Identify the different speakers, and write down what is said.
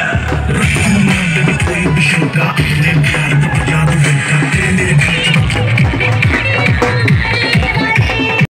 Speaker 1: Yeah.